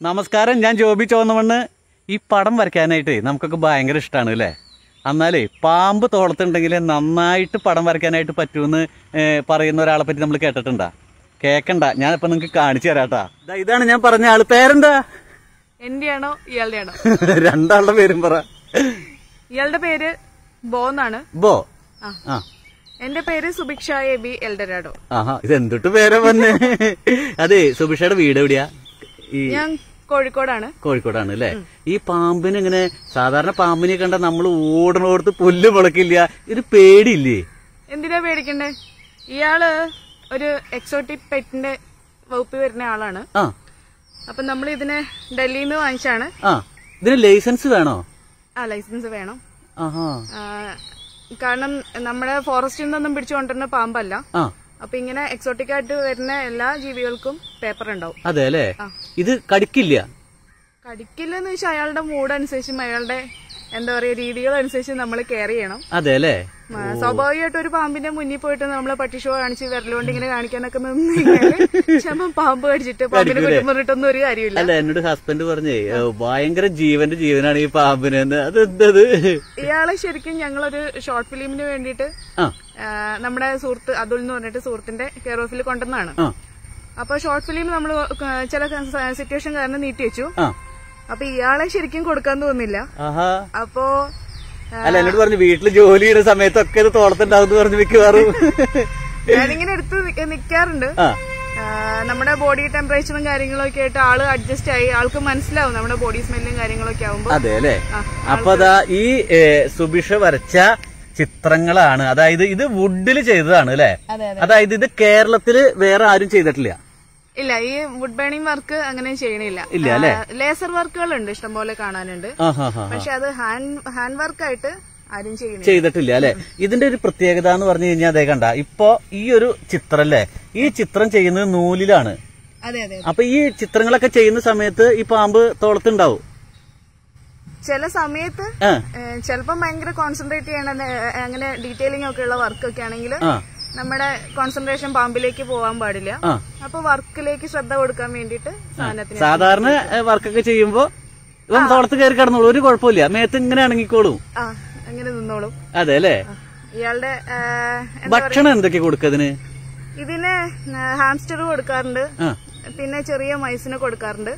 നമസ്കാരം ഞാൻ ജോബി ചോന്നമണ്ണ്. ഈ പടം വരയ്ക്കാനായിട്ട് നമുക്കൊക്കെ ഭയങ്കര ഇഷ്ടമാണ് അല്ലേ? എന്നാലേ പാമ്പ് തോളത്തുണ്ടെങ്കിൽ നന്നായിട്ട് പടം വരയ്ക്കാനായിട്ട് പറ്റുമെന്ന് പറയുന്ന ഒരാളെ പറ്റി നമ്മൾ കേട്ടിട്ടുണ്ടാ? കേക്കണ്ട ഞാനിപ്പോ നിങ്ങക്ക് കാണിച്ചു തരാട്ടാ. ഇതാണ് ഞാൻ പറഞ്ഞ ആൾ. പേരെന്താ? എന്റെയാണോ ഇയാളുടെയാണോ? രണ്ടാളുടെ പേരും പറ. ഇയാളുടെ പേര് ബോ എന്നാണ്. ബോ. ആ. ആ. എന്റെ പേര് സുഭിക്ഷ എ ബി എൽഡരാഡോ. ആഹാ ഇത് എന്തിട്ട് പേരാ പറഞ്ഞേ? അതെ സുഭിക്ഷയുടെ വീട് എവിടെയാ ഞാൻ കോഴിക്കോടാണ്. കോഴിക്കോടാണ് അല്ലേ ഈ പാമ്പിന് ഇങ്ങനെ സാധാരണ പാമ്പിനെ കണ്ട നമ്മൾ ഓടണോടത്ത് പുല്ല് മുളക്കില്ല. ഇത് പേടിയില്ലേ? എന്തിനാ പേടിക്കണ്ടേ? ഇയാൾ ഒരു എക്സോട്ടിക് പെറ്റിന്റെ വകുപ്പിൽ വരുന്ന ആളാണ്. അപ്പൊ നമ്മൾ ഇതിനെ ഡൽഹിയിൽ നിന്ന് വാങ്ങിച്ചാണ്. ആ. ഇതിന് ലൈസൻസ് വേണോ? ആ ലൈസൻസ് വേണം. കാരണം നമ്മുടെ ഫോറസ്റ്റിൽ നിന്നൊന്നും പിടിച്ചു കൊണ്ടുവരുന്ന പാമ്പല്ല. ആ. അപ്പൊ ഇങ്ങനെ എക്സോട്ടിക് ആയിട്ട് വരുന്ന എല്ലാ ജീവികൾക്കും പേപ്പർ ഉണ്ടാവും. അതെ അല്ലേ? ഇത് കടിക്കില്ല? കടിക്കില്ലെന്ന് വെച്ചാൽ അയാളുടെ മൂഡ് അനുസരിച്ചും അയാളുടെ എന്താ പറയാ രീതികൾ അനുസരിച്ച് നമ്മൾ കെയർ ചെയ്യണം. അതെ അല്ലേ? സ്വാഭാവികമായിട്ട് ഒരു പാമ്പിന്റെ മുന്നിൽ പോയിട്ട് നമ്മളെ പട്ടിഷോ കാണിച്ച് വിരലുകൊണ്ട് ഇങ്ങനെ കാണിക്കാനൊക്കെ നിന്ന് പാമ്പ് കടിച്ചിട്ട് പാമ്പിനെ കുറ്റം പറഞ്ഞിട്ടൊന്നും ഒരു കാര്യമില്ല. അല്ല എന്നോട് ഹസ്ബൻഡ് പറഞ്ഞേ ഭയങ്കര ജീവന്റെ ജീവനാണ് ഈ പാമ്പിന് അത് എന്തത്? ഇയാളെ ശരിക്കും ഞങ്ങളൊരു ഷോർട്ട് ഫിലിമിന് വേണ്ടിയിട്ട് ആ, നമ്മുടെ സുഹൃത്ത് അതുൽ എന്ന് പറഞ്ഞിട്ട് സുഹൃത്തിന്റെ കെയർ ഓഫിൽ കൊണ്ടുവന്നാണ് അപ്പൊ ഷോർട്ട് ഫിലിം നമ്മൾ ചില സിറ്റുവേഷൻ കാരണം നീട്ടി വെച്ചു. അപ്പൊ ഇയാളെ ശരിക്കും കൊടുക്കാൻ തോന്നില്ല. അപ്പോ അല്ല എന്നോട് പറഞ്ഞു വീട്ടിൽ ജോലി ചെയ്യുന്ന സമയത്തൊക്കെ ഇത് തോളത്തുണ്ടാവും പറഞ്ഞു മിക്കവാറും. ഞാനിങ്ങനെ എടുത്ത് നിക്ക- നിക്കാറുണ്ട്. നമ്മുടെ ബോഡി ടെമ്പറേച്ചറും കാര്യങ്ങളൊക്കെ ആയിട്ട് ആൾ അഡ്ജസ്റ്റ് ആയി ആൾക്ക് മനസ്സിലാവും നമ്മുടെ ബോഡി സ്മെല്ലും കാര്യങ്ങളൊക്കെ ആവുമ്പോ. അതെ അല്ലെ? അപ്പൊ അതാ ഈ സുഭിഷ സുബിഷ വരച്ച ചിത്രങ്ങളാണ്. അതായത് ഇത് വുഡിൽ ചെയ്തതാണ് അല്ലെ? അതെ അതെ. അതായത് ഇത് കേരളത്തിൽ വേറെ ആരും ചെയ്തിട്ടില്ല. ഇല്ല ഈ വുഡ് ബേണിംഗ് വർക്ക് അങ്ങനെ ചെയ്യണില്ല. ഇല്ല, അല്ലേ? ലേസർ വർക്കുകൾ ഉണ്ട് ഇഷ്ടംപോലെ കാണാനുണ്ട്. പക്ഷെ അത് ഹാൻഡ് ഹാൻഡ് വർക്കായിട്ട് ആരും ചെയ്യണില്ല ചെയ്തിട്ടില്ല അല്ലെ? ഇതിന്റെ ഒരു പ്രത്യേകത എന്ന് പറഞ്ഞു കഴിഞ്ഞാൽ അതേ കണ്ട ഇപ്പൊ ഈ ഒരു ചിത്രം അല്ലേ ഈ ചിത്രം ചെയ്യുന്നത് നൂലിലാണ്. അതെ അതെ. അപ്പൊ ഈ ചിത്രങ്ങളൊക്കെ ചെയ്യുന്ന സമയത്ത് ഈ പാമ്പ് തോളത്തുണ്ടാവും? ചില സമയത്ത് ചിലപ്പം ഭയങ്കര കോൺസെൻട്രേറ്റ് ചെയ്യണ അങ്ങനെ ഡീറ്റെയിലിംഗ് ഒക്കെ ഉള്ള വർക്കൊക്കെ ആണെങ്കിൽ നമ്മുടെ കോൺസെൻട്രേഷൻ പാമ്പിലേക്ക് പോകാൻ പാടില്ല. അപ്പൊ വർക്കിലേക്ക് ശ്രദ്ധ കൊടുക്കാൻ വേണ്ടിട്ട് സാധനത്തിന് സാധാരണ വർക്കൊക്കെ ചെയ്യുമ്പോ ഇവൻ തോളത്ത് കയറി കിടന്നോളൂ. ഒരു കുഴപ്പമില്ല. മേത്ത് ഇങ്ങനെ അണങ്ങിക്കോളും ആ അങ്ങനെ നിന്നോളും. അതെ അല്ലേ? ഇയാളുടെ ഭക്ഷണം എന്തൊക്കെ കൊടുക്കതിന് ഇതിന്? ഹാംസ്റ്റർ കൊടുക്കാറുണ്ട്. പിന്നെ ചെറിയ മൈസിന് കൊടുക്കാറുണ്ട്.